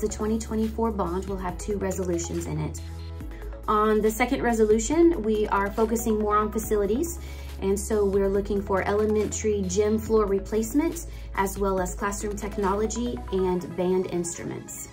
The 2024 bond will have two resolutions in it. On the second resolution, we are focusing more on facilities. And so we're looking for elementary gym floor replacement, as well as classroom technology and band instruments.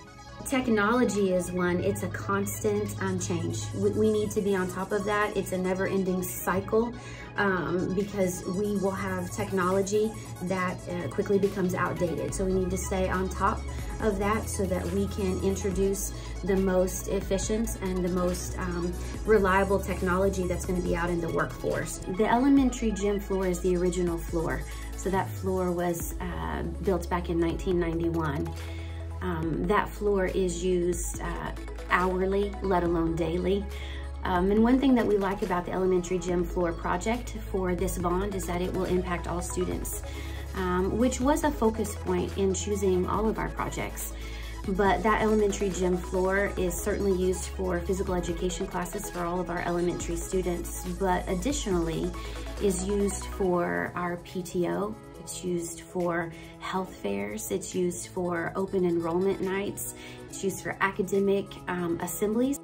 Technology is one, it's a constant um, change. We, we, need to be on top of that. It's a never ending cycle um, because we will have technology that uh, quickly becomes outdated. So we need to stay on top of that so that we can introduce the most efficient and the most um, reliable technology that's gonna be out in the workforce. The elementary gym floor is the original floor. So that floor was uh, built back in 1991. Um, that floor is used uh, hourly, let alone daily. Um, and one thing that we like about the elementary gym floor project for this bond is that it will impact all students, um, which was a focus point in choosing all of our projects. But that elementary gym floor is certainly used for physical education classes for all of our elementary students, but additionally is used for our PTO it's used for health fairs. It's used for open enrollment nights. It's used for academic um, assemblies.